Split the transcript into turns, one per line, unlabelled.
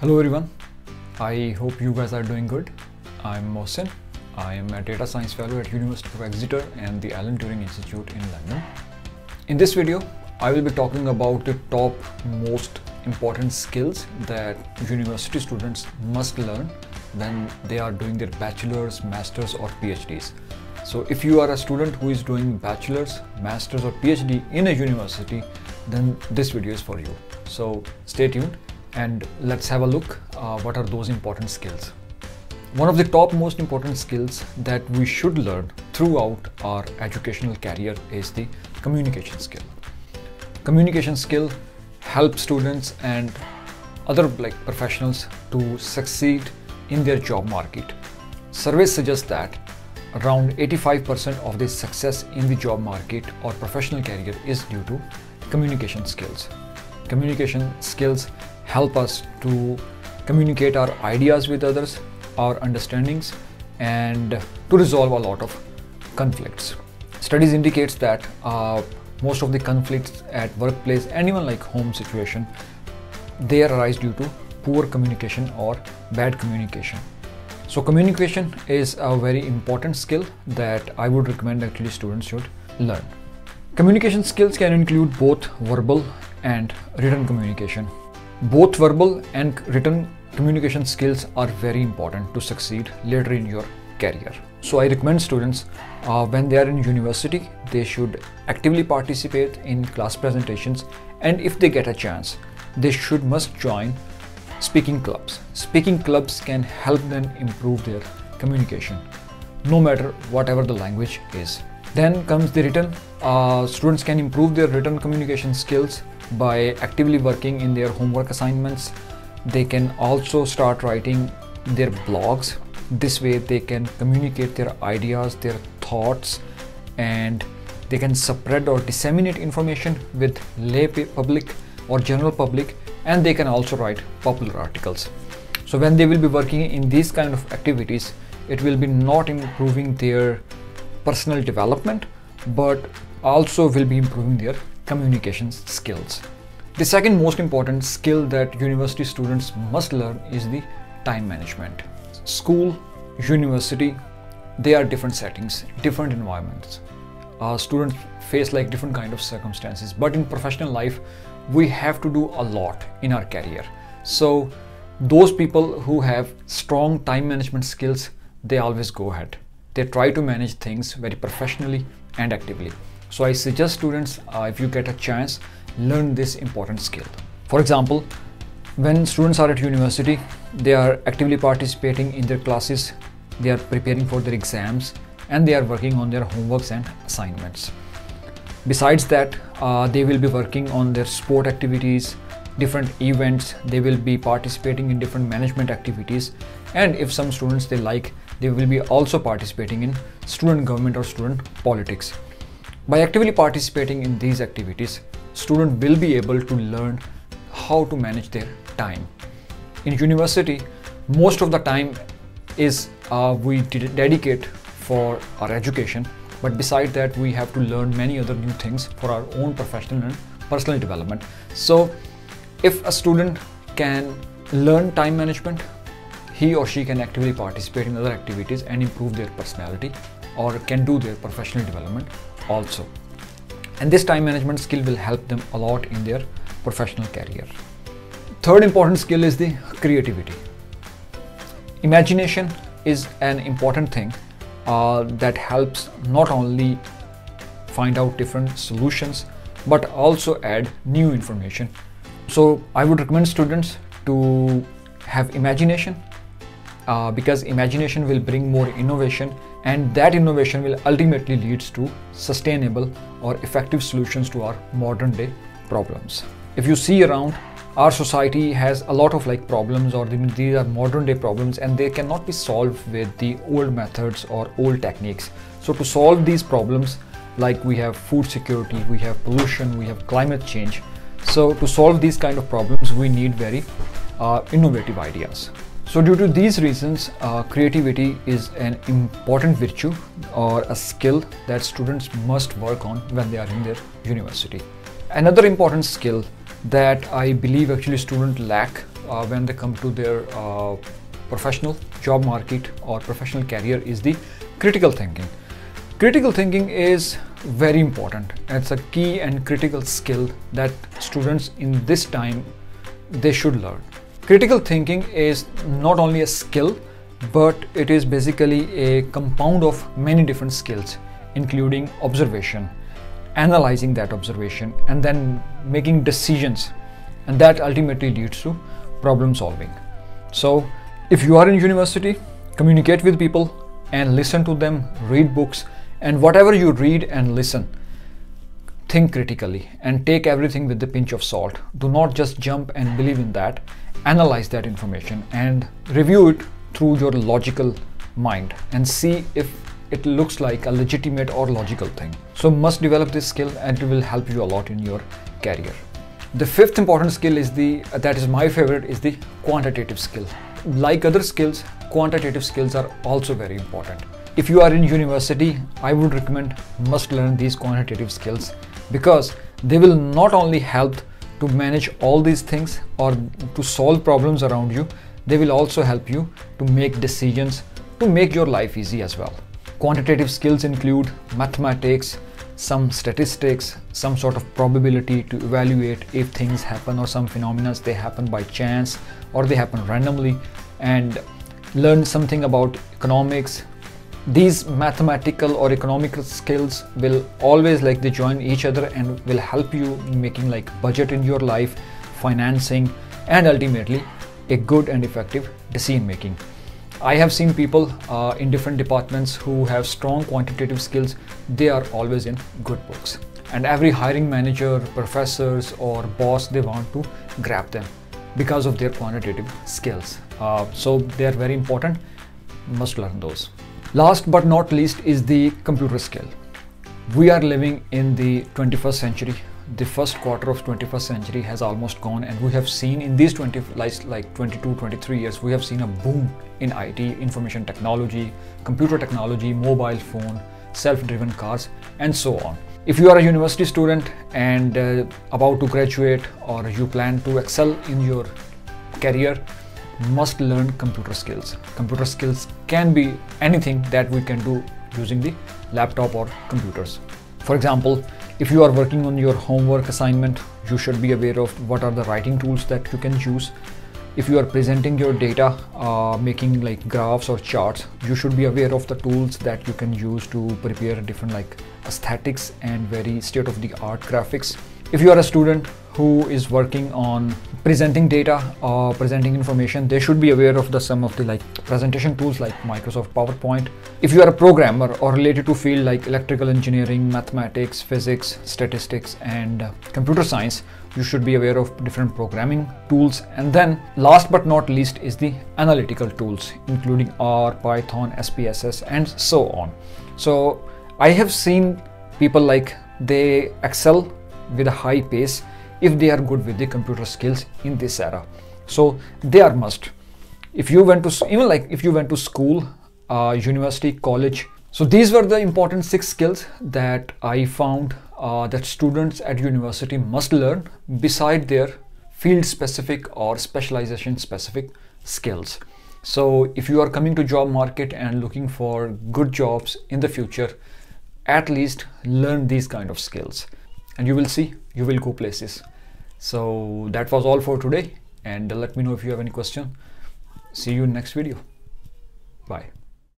Hello everyone. I hope you guys are doing good. I'm Mohsin. I am a data science fellow at University of Exeter and the Alan Turing Institute in London. In this video, I will be talking about the top most important skills that university students must learn when they are doing their bachelor's, master's or PhDs. So if you are a student who is doing bachelor's, master's or PhD in a university, then this video is for you. So stay tuned and let's have a look uh, what are those important skills. One of the top most important skills that we should learn throughout our educational career is the communication skill. Communication skill helps students and other like professionals to succeed in their job market. Surveys suggest that around 85% of the success in the job market or professional career is due to communication skills. Communication skills help us to communicate our ideas with others, our understandings, and to resolve a lot of conflicts. Studies indicates that uh, most of the conflicts at workplace and even like home situation, they arise due to poor communication or bad communication. So communication is a very important skill that I would recommend actually students should learn. Communication skills can include both verbal and written communication. Both verbal and written communication skills are very important to succeed later in your career. So I recommend students uh, when they are in university, they should actively participate in class presentations and if they get a chance, they should must join speaking clubs. Speaking clubs can help them improve their communication, no matter whatever the language is. Then comes the written. Uh, students can improve their written communication skills by actively working in their homework assignments. They can also start writing their blogs. This way, they can communicate their ideas, their thoughts, and they can spread or disseminate information with lay public or general public, and they can also write popular articles. So when they will be working in these kind of activities, it will be not improving their personal development, but also will be improving their communication skills. The second most important skill that university students must learn is the time management. School, university, they are different settings, different environments. Uh, students face like different kind of circumstances, but in professional life, we have to do a lot in our career. So those people who have strong time management skills, they always go ahead. They try to manage things very professionally and actively. So I suggest students, uh, if you get a chance, learn this important skill. For example, when students are at university, they are actively participating in their classes, they are preparing for their exams, and they are working on their homeworks and assignments. Besides that, uh, they will be working on their sport activities, different events, they will be participating in different management activities, and if some students they like, they will be also participating in student government or student politics. By actively participating in these activities, student will be able to learn how to manage their time. In university, most of the time is uh, we dedicate for our education, but beside that, we have to learn many other new things for our own professional and personal development. So, if a student can learn time management, he or she can actively participate in other activities and improve their personality or can do their professional development also. And this time management skill will help them a lot in their professional career. Third important skill is the creativity. Imagination is an important thing uh, that helps not only find out different solutions but also add new information. So I would recommend students to have imagination uh, because imagination will bring more innovation and that innovation will ultimately leads to sustainable or effective solutions to our modern day problems. If you see around, our society has a lot of like problems or these are modern day problems and they cannot be solved with the old methods or old techniques. So to solve these problems, like we have food security, we have pollution, we have climate change. So to solve these kind of problems, we need very uh, innovative ideas. So due to these reasons, uh, creativity is an important virtue or a skill that students must work on when they are in their university. Another important skill that I believe actually students lack uh, when they come to their uh, professional job market or professional career is the critical thinking. Critical thinking is very important. It's a key and critical skill that students in this time they should learn. Critical thinking is not only a skill but it is basically a compound of many different skills including observation, analyzing that observation and then making decisions and that ultimately leads to problem solving. So if you are in university, communicate with people and listen to them, read books and whatever you read and listen, think critically and take everything with a pinch of salt. Do not just jump and believe in that. Analyze that information and review it through your logical mind and see if it looks like a legitimate or logical thing. So must develop this skill and it will help you a lot in your career. The fifth important skill is the that is my favorite is the quantitative skill. Like other skills, quantitative skills are also very important. If you are in university, I would recommend must learn these quantitative skills because they will not only help to manage all these things or to solve problems around you, they will also help you to make decisions to make your life easy as well. Quantitative skills include mathematics, some statistics, some sort of probability to evaluate if things happen or some phenomena they happen by chance or they happen randomly and learn something about economics. These mathematical or economical skills will always like they join each other and will help you in making like budget in your life, financing and ultimately a good and effective decision making. I have seen people uh, in different departments who have strong quantitative skills. They are always in good books. And every hiring manager, professors, or boss, they want to grab them because of their quantitative skills. Uh, so they are very important. Must learn those. Last but not least is the computer skill. We are living in the 21st century the first quarter of 21st century has almost gone and we have seen in these 20 like, like 22 23 years we have seen a boom in IT information technology computer technology mobile phone self-driven cars and so on if you are a university student and uh, about to graduate or you plan to excel in your career must learn computer skills computer skills can be anything that we can do using the laptop or computers for example if you are working on your homework assignment, you should be aware of what are the writing tools that you can use. If you are presenting your data, uh, making like graphs or charts, you should be aware of the tools that you can use to prepare different like aesthetics and very state-of-the-art graphics. If you are a student who is working on presenting data or presenting information, they should be aware of the some of the like presentation tools like Microsoft PowerPoint. If you are a programmer or related to field like electrical engineering, mathematics, physics, statistics, and uh, computer science, you should be aware of different programming tools. And then last but not least is the analytical tools, including R, Python, SPSS, and so on. So I have seen people like they excel with a high pace if they are good with the computer skills in this era. So they are must. If you went to even like if you went to school uh, university college so these were the important six skills that i found uh, that students at university must learn beside their field specific or specialization specific skills. So if you are coming to job market and looking for good jobs in the future at least learn these kind of skills and you will see you will go places. So that was all for today. And let me know if you have any question. See you in next video. Bye